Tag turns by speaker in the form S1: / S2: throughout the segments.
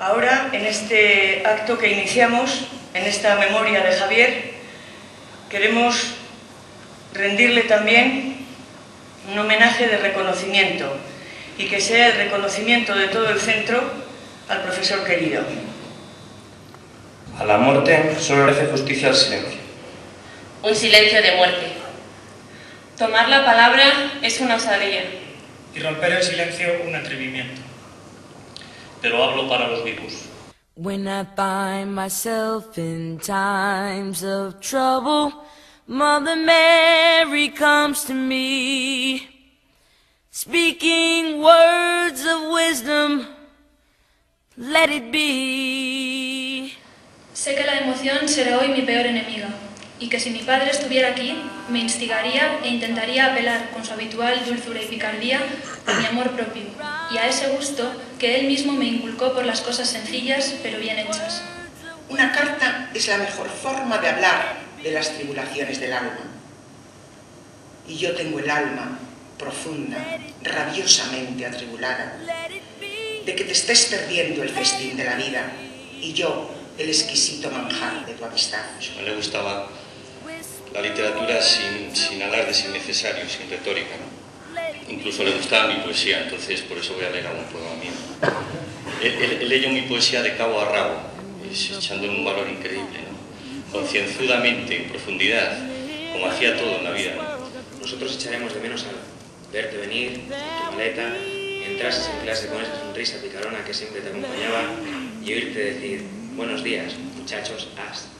S1: Ahora, en este acto que iniciamos, en esta memoria de Javier, queremos rendirle también un homenaje de reconocimiento y que sea el reconocimiento de todo el centro al profesor querido.
S2: A la muerte solo le hace justicia el silencio.
S3: Un silencio de muerte. Tomar la palabra es una osadía.
S4: Y romper el silencio un atrevimiento.
S5: Pero hablo para los vivos.
S6: When I find myself in times of trouble, Mother Mary comes to me, speaking words of wisdom, let it be.
S7: Sé que la emoción será hoy mi peor enemiga y que si mi padre estuviera aquí, me instigaría e intentaría apelar con su habitual dulzura y picardía a mi amor propio y a ese gusto que él mismo me inculcó por las cosas sencillas pero bien hechas.
S8: Una carta es la mejor forma de hablar de las tribulaciones del alma. Y yo tengo el alma profunda, rabiosamente atribulada, de que te estés perdiendo el festín de la vida y yo el exquisito manjar de tu amistad.
S5: No le gustaba literatura sin, sin alardes innecesarios, sin retórica. ¿no? Incluso le gustaba mi poesía, entonces por eso voy a leer algún poema mío. He, he, leído mi poesía de cabo a rabo, echándole un valor increíble, ¿no? concienzudamente, en profundidad, como hacía todo en la vida. ¿no?
S9: Nosotros echaremos de menos al verte venir, tu maleta, entrases en clase con esa sonrisa picarona que siempre te acompañaba y oírte decir, buenos días, muchachos, as.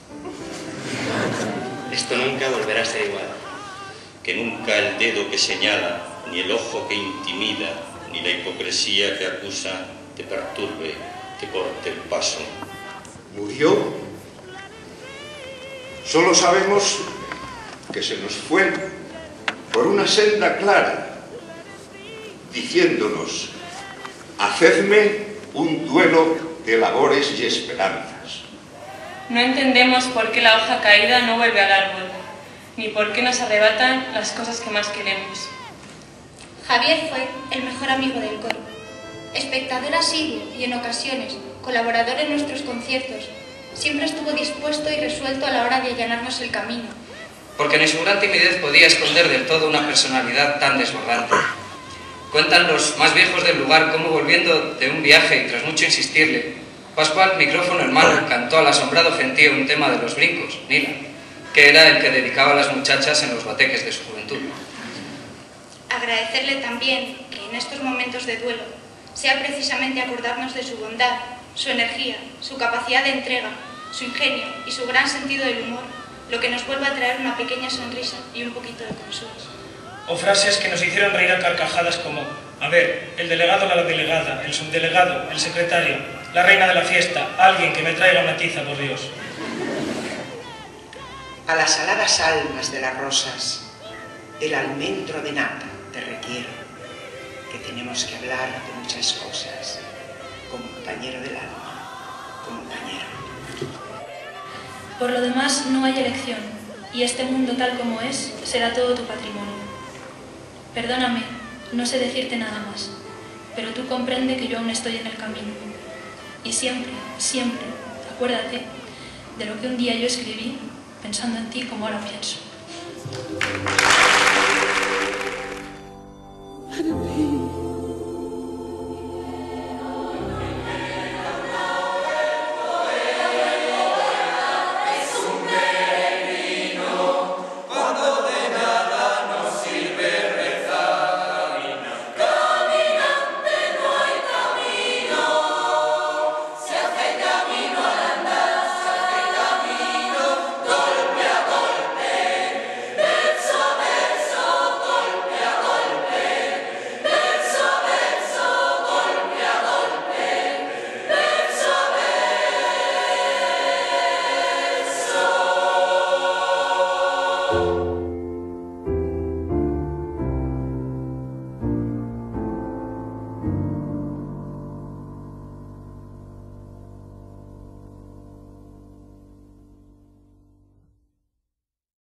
S9: Esto nunca volverá a ser igual.
S5: Que nunca el dedo que señala, ni el ojo que intimida, ni la hipocresía que acusa, te perturbe, te corte el paso.
S10: ¿Murió? Solo sabemos que se nos fue por una senda clara, diciéndonos, hacedme un duelo de labores y esperanzas.
S3: No entendemos por qué la hoja caída no vuelve al árbol, ni por qué nos arrebatan las cosas que más queremos.
S11: Javier fue el mejor amigo del coro, espectador asiduo y en ocasiones colaborador en nuestros conciertos. Siempre estuvo dispuesto y resuelto a la hora de allanarnos el camino.
S12: Porque ni su gran timidez podía esconder del todo una personalidad tan desbordante. Cuentan los más viejos del lugar cómo volviendo de un viaje y tras mucho insistirle, Pascual, micrófono en mano, cantó al asombrado gentío un tema de los brincos, Nila, que era el que dedicaba a las muchachas en los bateques de su juventud.
S11: Agradecerle también que en estos momentos de duelo sea precisamente acordarnos de su bondad, su energía, su capacidad de entrega, su ingenio y su gran sentido del humor, lo que nos vuelva a traer una pequeña sonrisa y un poquito de consuelo.
S4: O frases que nos hicieron reír a carcajadas como, a ver, el delegado la delegada, el subdelegado, el secretario, la reina de la fiesta, alguien que me traiga una tiza, por Dios.
S8: A las aladas almas de las rosas, el almendro de nata te requiero, que tenemos que hablar de muchas cosas, compañero del alma, compañero.
S7: Por lo demás, no hay elección, y este mundo tal como es será todo tu patrimonio. Perdóname, no sé decirte nada más, pero tú comprende que yo aún estoy en el camino. Y siempre, siempre, acuérdate de lo que un día yo escribí pensando en ti como ahora pienso.